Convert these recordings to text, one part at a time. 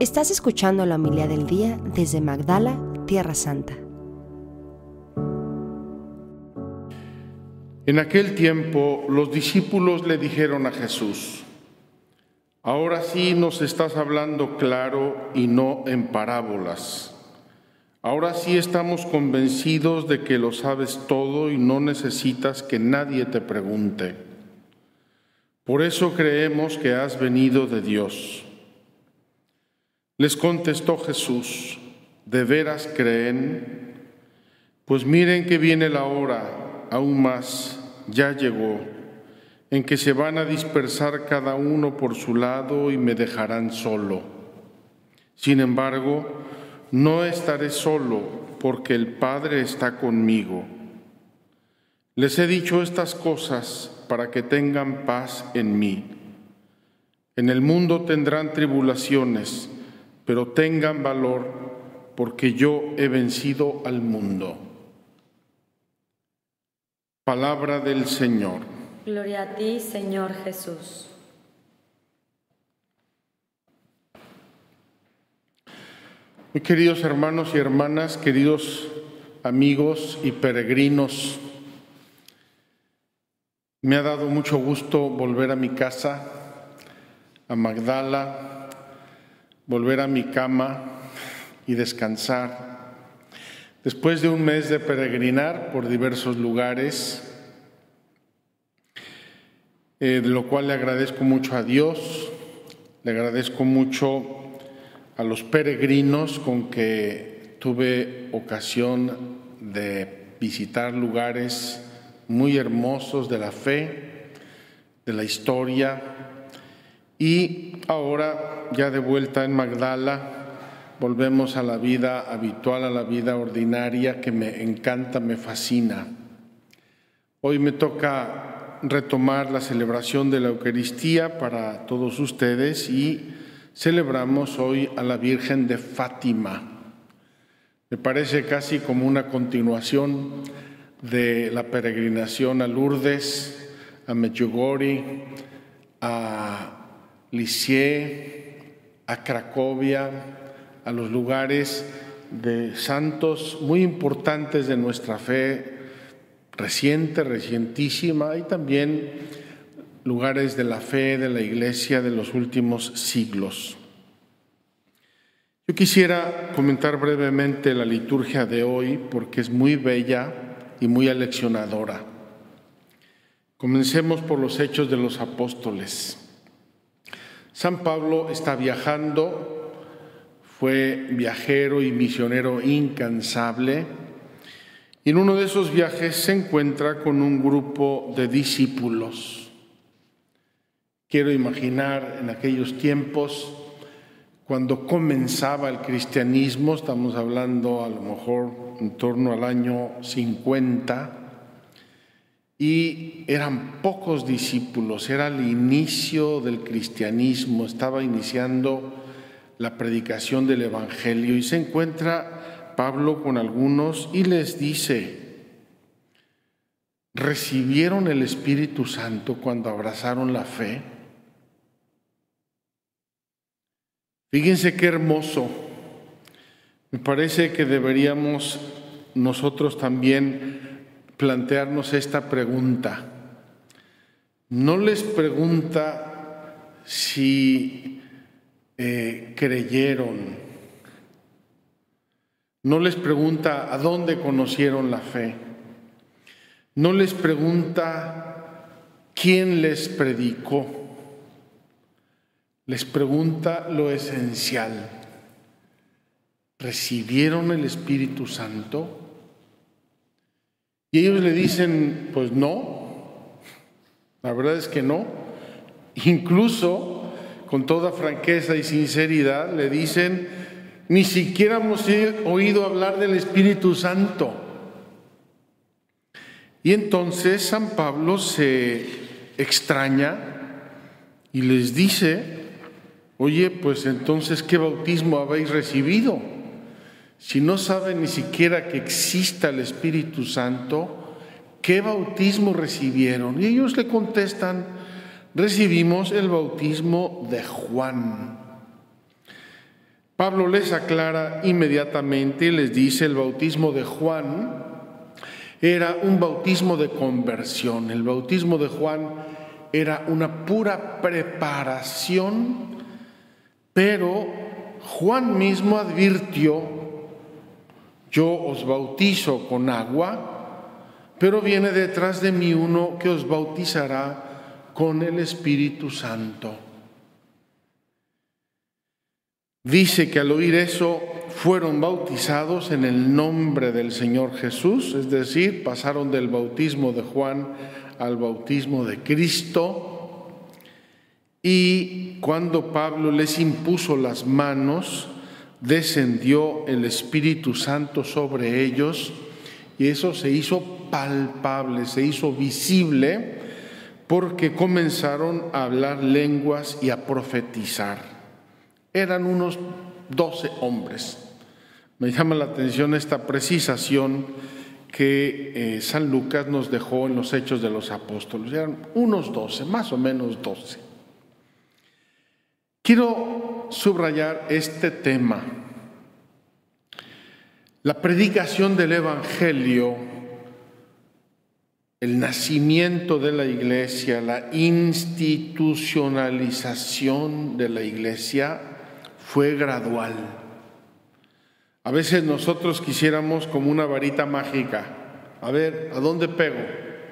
Estás escuchando la humildad del día desde Magdala, Tierra Santa. En aquel tiempo los discípulos le dijeron a Jesús, ahora sí nos estás hablando claro y no en parábolas. Ahora sí estamos convencidos de que lo sabes todo y no necesitas que nadie te pregunte. Por eso creemos que has venido de Dios. Les contestó Jesús, ¿de veras creen? Pues miren que viene la hora, aún más, ya llegó, en que se van a dispersar cada uno por su lado y me dejarán solo. Sin embargo, no estaré solo porque el Padre está conmigo. Les he dicho estas cosas para que tengan paz en mí. En el mundo tendrán tribulaciones pero tengan valor porque yo he vencido al mundo. Palabra del Señor. Gloria a ti, Señor Jesús. Muy queridos hermanos y hermanas, queridos amigos y peregrinos, me ha dado mucho gusto volver a mi casa, a Magdala, volver a mi cama y descansar. Después de un mes de peregrinar por diversos lugares, eh, de lo cual le agradezco mucho a Dios, le agradezco mucho a los peregrinos con que tuve ocasión de visitar lugares muy hermosos de la fe, de la historia, y ahora, ya de vuelta en Magdala, volvemos a la vida habitual, a la vida ordinaria que me encanta, me fascina. Hoy me toca retomar la celebración de la Eucaristía para todos ustedes y celebramos hoy a la Virgen de Fátima. Me parece casi como una continuación de la peregrinación a Lourdes, a Medjugorje, a Lisieux, a Cracovia, a los lugares de santos muy importantes de nuestra fe reciente, recientísima, y también lugares de la fe de la iglesia de los últimos siglos. Yo quisiera comentar brevemente la liturgia de hoy porque es muy bella y muy aleccionadora. Comencemos por los hechos de los apóstoles. San Pablo está viajando, fue viajero y misionero incansable, y en uno de esos viajes se encuentra con un grupo de discípulos. Quiero imaginar en aquellos tiempos, cuando comenzaba el cristianismo, estamos hablando a lo mejor en torno al año 50, y eran pocos discípulos, era el inicio del cristianismo, estaba iniciando la predicación del Evangelio y se encuentra Pablo con algunos y les dice, ¿recibieron el Espíritu Santo cuando abrazaron la fe? Fíjense qué hermoso. Me parece que deberíamos nosotros también plantearnos esta pregunta. No les pregunta si eh, creyeron, no les pregunta a dónde conocieron la fe, no les pregunta quién les predicó, les pregunta lo esencial. ¿Recibieron el Espíritu Santo? Y ellos le dicen, pues no, la verdad es que no. Incluso, con toda franqueza y sinceridad, le dicen, ni siquiera hemos oído hablar del Espíritu Santo. Y entonces San Pablo se extraña y les dice, oye, pues entonces, ¿qué bautismo habéis recibido? Si no saben ni siquiera que exista el Espíritu Santo, ¿qué bautismo recibieron? Y ellos le contestan, recibimos el bautismo de Juan. Pablo les aclara inmediatamente y les dice el bautismo de Juan era un bautismo de conversión. El bautismo de Juan era una pura preparación, pero Juan mismo advirtió, yo os bautizo con agua, pero viene detrás de mí uno que os bautizará con el Espíritu Santo. Dice que al oír eso fueron bautizados en el nombre del Señor Jesús, es decir, pasaron del bautismo de Juan al bautismo de Cristo. Y cuando Pablo les impuso las manos, descendió el Espíritu Santo sobre ellos y eso se hizo palpable, se hizo visible porque comenzaron a hablar lenguas y a profetizar eran unos doce hombres. Me llama la atención esta precisación que eh, San Lucas nos dejó en los Hechos de los Apóstoles. Eran unos doce, más o menos doce. Quiero subrayar este tema. La predicación del Evangelio, el nacimiento de la iglesia, la institucionalización de la iglesia, fue gradual. A veces nosotros quisiéramos como una varita mágica. A ver, ¿a dónde pego?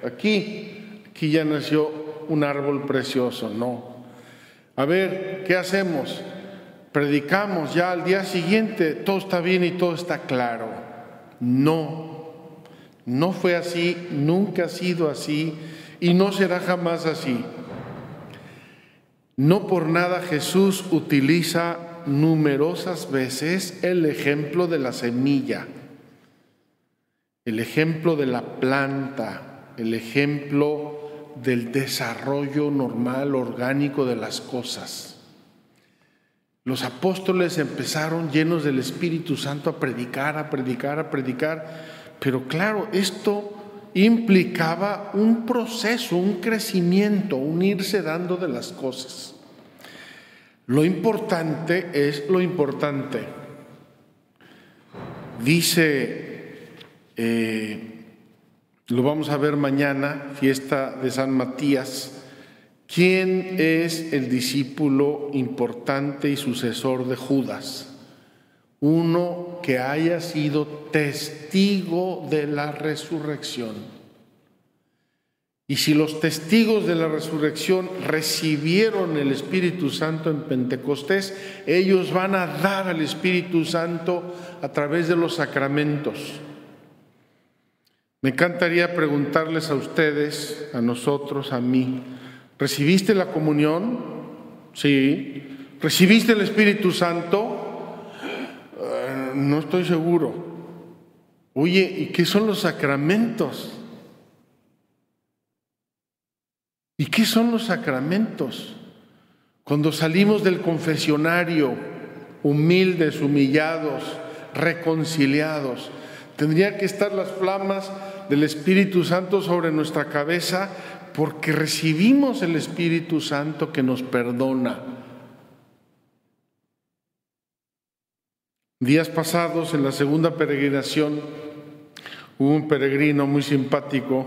Aquí, aquí ya nació un árbol precioso, no. A ver, ¿qué hacemos? Predicamos ya al día siguiente, todo está bien y todo está claro. No, no fue así, nunca ha sido así y no será jamás así. No por nada Jesús utiliza numerosas veces el ejemplo de la semilla, el ejemplo de la planta, el ejemplo del desarrollo normal, orgánico de las cosas. Los apóstoles empezaron llenos del Espíritu Santo a predicar, a predicar, a predicar, pero claro, esto implicaba un proceso, un crecimiento, un irse dando de las cosas. Lo importante es lo importante. Dice, eh, lo vamos a ver mañana, fiesta de San Matías, ¿quién es el discípulo importante y sucesor de Judas? Uno que haya sido testigo de la resurrección. Y si los testigos de la resurrección recibieron el Espíritu Santo en Pentecostés, ellos van a dar al Espíritu Santo a través de los sacramentos. Me encantaría preguntarles a ustedes, a nosotros, a mí, ¿recibiste la comunión? Sí. ¿Recibiste el Espíritu Santo? Eh, no estoy seguro. Oye, ¿y qué son los sacramentos? ¿Y qué son los sacramentos? Cuando salimos del confesionario, humildes, humillados, reconciliados, tendría que estar las flamas del Espíritu Santo sobre nuestra cabeza porque recibimos el Espíritu Santo que nos perdona. Días pasados, en la segunda peregrinación, hubo un peregrino muy simpático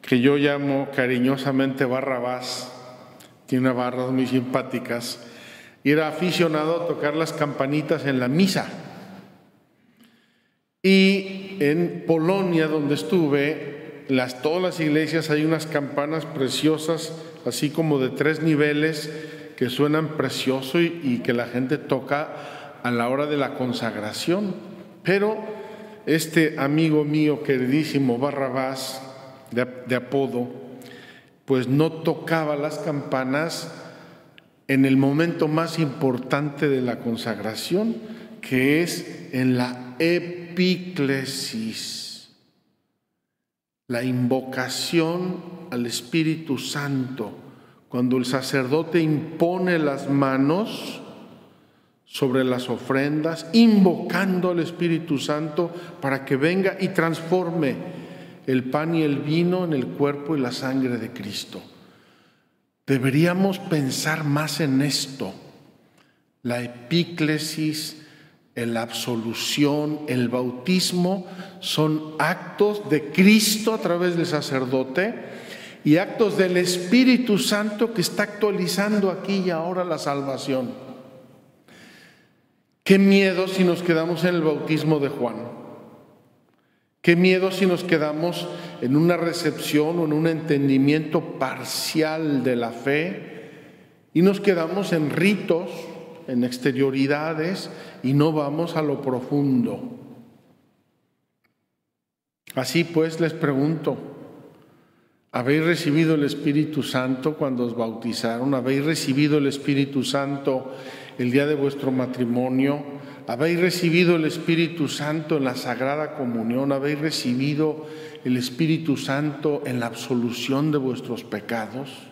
que yo llamo cariñosamente Barrabás, tiene barras muy simpáticas, y era aficionado a tocar las campanitas en la misa. Y en Polonia, donde estuve, las, todas las iglesias hay unas campanas preciosas, así como de tres niveles, que suenan precioso y, que la gente toca a la hora de la consagración. Pero este amigo mío queridísimo Barrabás, de, apodo, pues no tocaba las campanas en el momento más importante de la consagración, que es en la epiclesis, la invocación al Espíritu Santo, cuando el sacerdote impone las manos sobre las ofrendas, invocando al Espíritu Santo para que venga y transforme el pan y el vino en el cuerpo y la sangre de Cristo. Deberíamos pensar más en esto. La epíclesis, la absolución, el bautismo son actos de Cristo a través del sacerdote y actos del Espíritu Santo que está actualizando aquí y ahora la salvación. Qué miedo si nos quedamos en el bautismo de Juan. Qué miedo si nos quedamos en una recepción o en un entendimiento parcial de la fe y nos quedamos en ritos, en exterioridades y no vamos a lo profundo. Así pues les pregunto, ¿habéis recibido el Espíritu Santo cuando os bautizaron? ¿Habéis recibido el Espíritu Santo el día de vuestro matrimonio? ¿Habéis recibido el Espíritu Santo en la Sagrada Comunión? ¿Habéis recibido el Espíritu Santo en la absolución de vuestros pecados?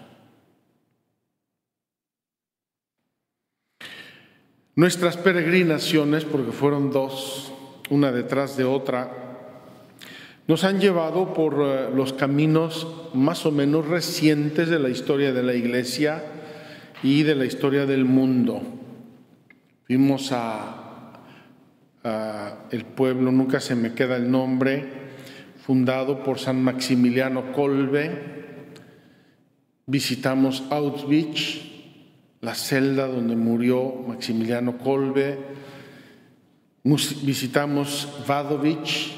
Nuestras peregrinaciones, porque fueron dos, una detrás de otra, nos han llevado por eh, los caminos más o menos recientes de la historia de la Iglesia y de la historia del mundo. Fuimos a, el pueblo, nunca se me queda el nombre, fundado por San Maximiliano Kolbe. Visitamos Auschwitz, la celda donde murió Maximiliano Kolbe. Visitamos Vadovich,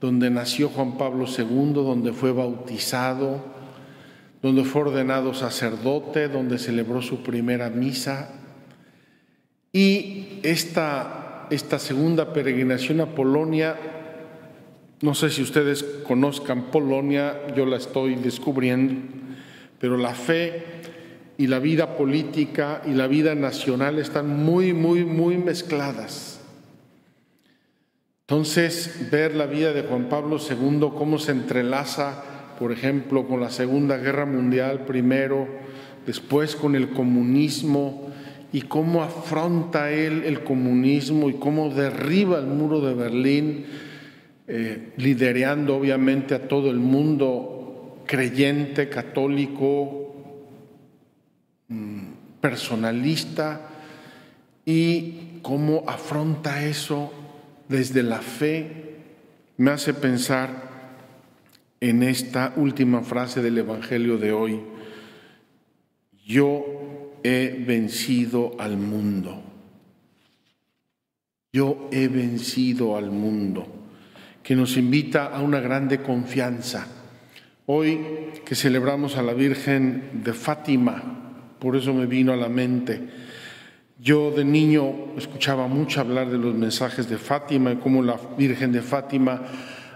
donde nació Juan Pablo II, donde fue bautizado, donde fue ordenado sacerdote, donde celebró su primera misa. Y esta, esta segunda peregrinación a Polonia, no sé si ustedes conozcan Polonia, yo la estoy descubriendo, pero la fe y la vida política y la vida nacional están muy, muy, muy mezcladas. Entonces, ver la vida de Juan Pablo II, cómo se entrelaza, por ejemplo, con la Segunda Guerra Mundial primero, después con el comunismo, y cómo afronta él el comunismo y cómo derriba el muro de Berlín, eh, liderando obviamente a todo el mundo creyente, católico, personalista y cómo afronta eso desde la fe, me hace pensar en esta última frase del Evangelio de hoy. Yo he vencido al mundo. Yo he vencido al mundo, que nos invita a una grande confianza. Hoy que celebramos a la Virgen de Fátima, por eso me vino a la mente. Yo de niño escuchaba mucho hablar de los mensajes de Fátima y cómo la Virgen de Fátima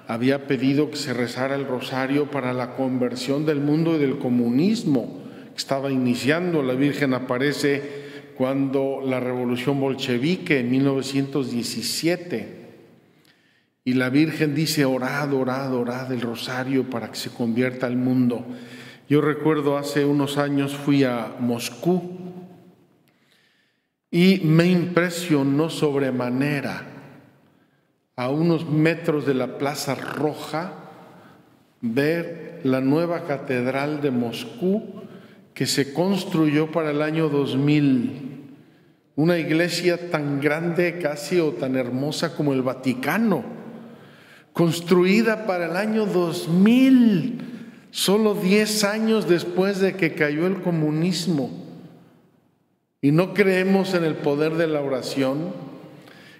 había pedido que se rezara el rosario para la conversión del mundo y del comunismo. Estaba iniciando, la Virgen aparece cuando la revolución bolchevique en 1917. Y la Virgen dice, orad, orad, orad el rosario para que se convierta el mundo. Yo recuerdo hace unos años fui a Moscú y me impresionó sobremanera a unos metros de la Plaza Roja ver la nueva catedral de Moscú que se construyó para el año 2000. Una iglesia tan grande casi o tan hermosa como el Vaticano, construida para el año 2000 solo 10 años después de que cayó el comunismo. Y no creemos en el poder de la oración.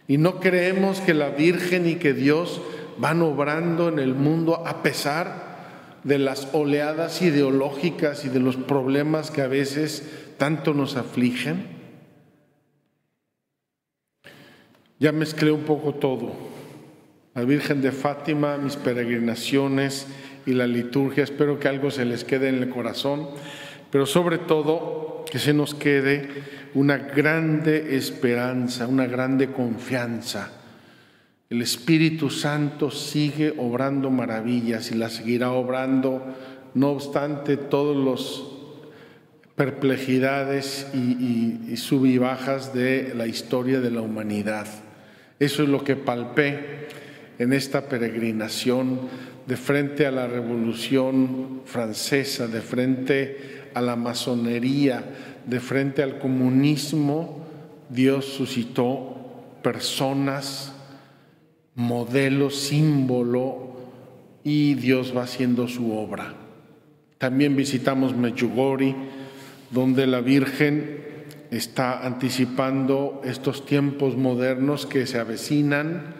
Y no creemos que la Virgen y que Dios van obrando en el mundo a pesar de las oleadas ideológicas y de los problemas que a veces tanto nos afligen. Ya mezclé un poco todo. La Virgen de Fátima, mis peregrinaciones, y la liturgia. Espero que algo se les quede en el corazón, pero sobre todo que se nos quede una grande esperanza, una grande confianza. El Espíritu Santo sigue obrando maravillas y la seguirá obrando, no obstante todas las perplejidades y, y, y bajas de la historia de la humanidad. Eso es lo que palpé en esta peregrinación de frente a la Revolución Francesa, de frente a la masonería, de frente al comunismo, Dios suscitó personas, modelo, símbolo, y Dios va haciendo su obra. También visitamos Medjugorje, donde la Virgen está anticipando estos tiempos modernos que se avecinan,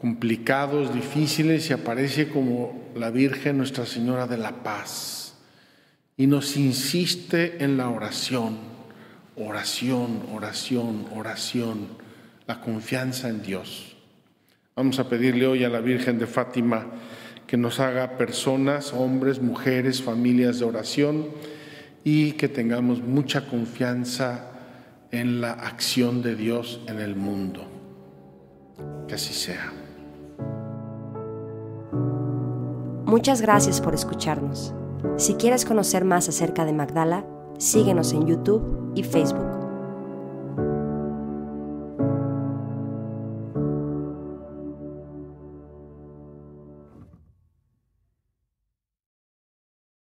complicados, difíciles, y aparece como la Virgen Nuestra Señora de la Paz. Y nos insiste en la oración, oración, oración, oración, la confianza en Dios. Vamos a pedirle hoy a la Virgen de Fátima que nos haga personas, hombres, mujeres, familias de oración y que tengamos mucha confianza en la acción de Dios en el mundo. Que así sea. Muchas gracias por escucharnos. Si quieres conocer más acerca de Magdala, síguenos en YouTube y Facebook.